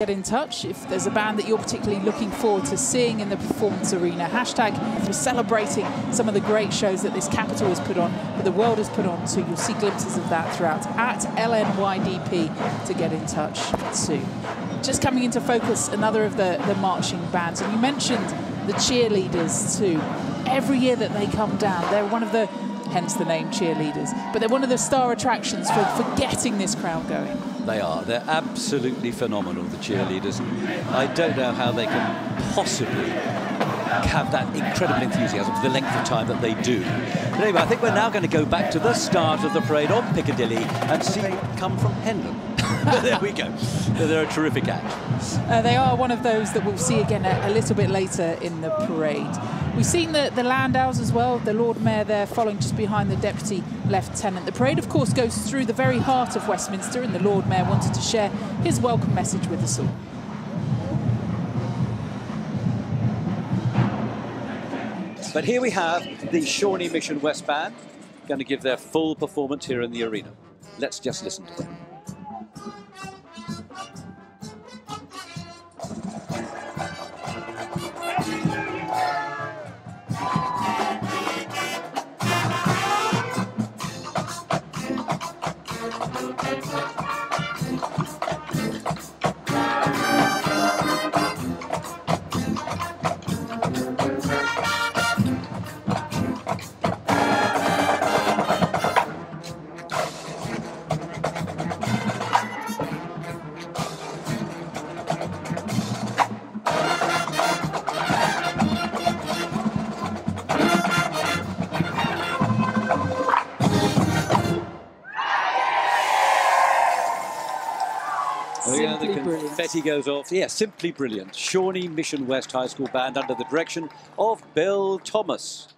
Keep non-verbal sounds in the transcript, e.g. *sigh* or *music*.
Get in touch if there's a band that you're particularly looking forward to seeing in the performance arena. Hashtag for celebrating some of the great shows that this capital has put on, that the world has put on. So you'll see glimpses of that throughout at LNYDP to get in touch soon. Just coming into focus, another of the, the marching bands. And you mentioned the cheerleaders too. Every year that they come down, they're one of the hence the name cheerleaders. But they're one of the star attractions for, for getting this crowd going. They are. They're absolutely phenomenal, the cheerleaders. I don't know how they can possibly have that incredible enthusiasm for the length of time that they do. But anyway, I think we're now going to go back to the start of the parade on Piccadilly and see come from Hendon. *laughs* there we go. They're a terrific act. Uh, they are one of those that we'll see again a, a, little bit later in the parade. We've seen the, the Landaus as well, the Lord Mayor there following just behind the Deputy Lieutenant. The parade, of course, goes through the very heart of Westminster, and the Lord Mayor wanted to share his welcome message with us all. But here we have the Shawnee Mission West Band going to give their full performance here in the arena. Let's just listen to them. Oh, yeah, the confetti brilliant. goes off. Yeah, simply brilliant. Shawnee Mission West High School Band under the direction of Bill Thomas.